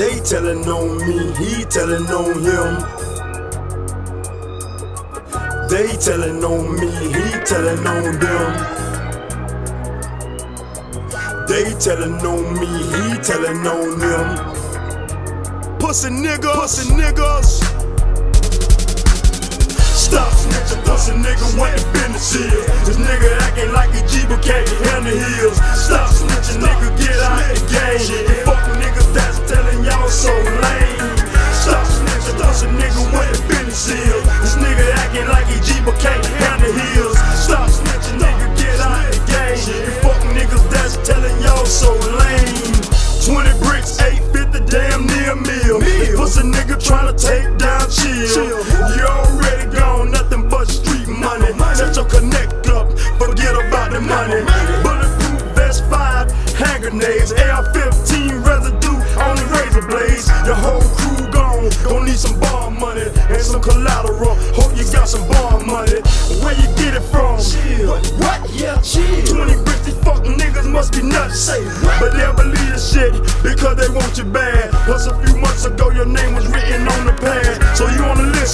They telling on me, he telling on him. They telling on me, he telling on them. They telling on me, he telling on them. Pussy niggas, pussy niggas. Stop snitching, pussy nigga, what the business is. This nigga acting like a G, but can't handle heels. Stop snitching, take down chill. You already gone, nothing but street money. Set your connect up, forget about the money. Bulletproof vest 5, hand grenades, AR-15 residue on the razor blades. Your whole crew gone, gon' need some bar money and some collateral. Hope you got some bar money. Where you get it from? What? what? Yeah, chill. 20 bricks, these fuck niggas must be nuts. Say But they'll believe the shit because they want you bad. Plus a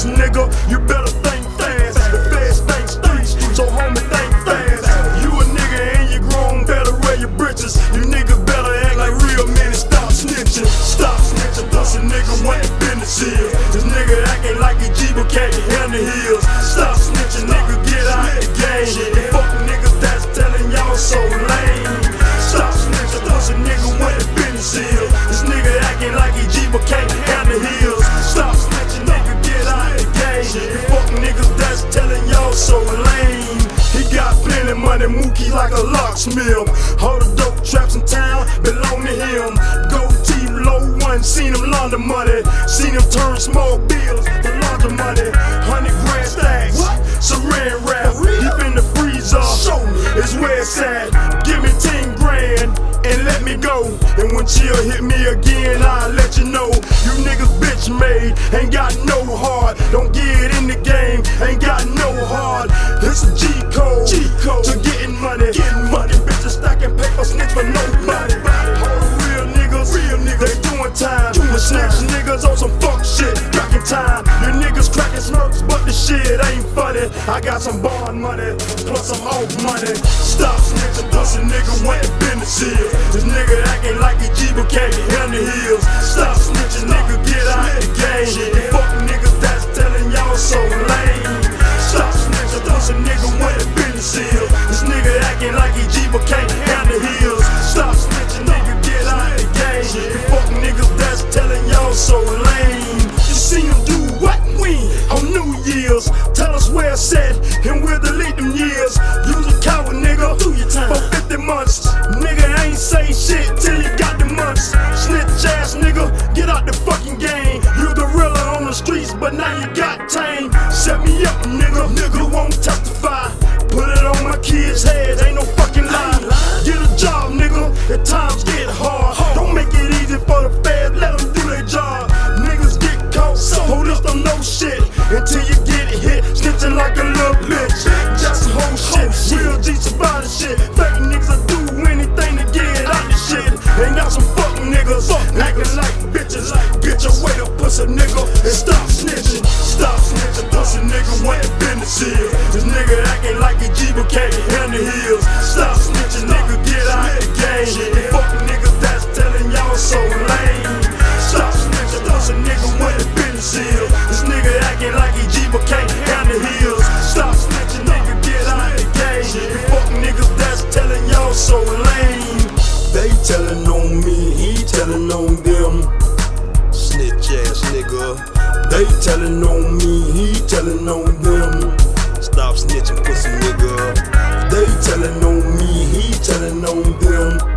list, nigga, you better think fast. The fast think streets, so homie think fast. You a nigga and you grown, better wear your britches. You niggas better act like real men and stop snitching. Stop snitching, pussy nigga, what the business is. This nigga acting like a G but can't handle heels. Stop snitching, nigga, get out Mookie like a locksmith. All the dope traps in town belong to him. Goatee, low one, seen him launder money. Seen him turn small bills to larger money. Hundred grand stacks, saran wrap, deep in the freezer. Show me, it's where it's at. Give me 10 grand and let me go. And when chill hit me again, I'll let you know. You niggas bitch made, ain't got no heart. Don't get in the I got some bond money, plus some old money. Stop snitching, pussy nigga, what the business is. This nigga acting like a G, but can't handle heels. Stop snitching, nigga, get out the game. Years. Use a coward, nigga. Do your time. For 50 months. Nigga ain't say shit till you got the months. Snitch ass nigga, get out the fucking game. You the gorilla on the streets, but now you got tame. Set me up, nigga. Nigga and stop snitching. Stop snitching, pussy nigga, what the business is. This nigga acting like a G, but can't handle heels. Stop snitching, nigga, get out the game. The fuck niggas that's telling y'all so lame. Stop snitching, pussy nigga, what the business is. This nigga acting like a G, but can't handle heels. Stop snitching, nigga, get out the game. The fuck niggas that's telling y'all so lame. They telling on me, he telling on them. Stop snitching, pussy nigga. They telling on me, he telling on them.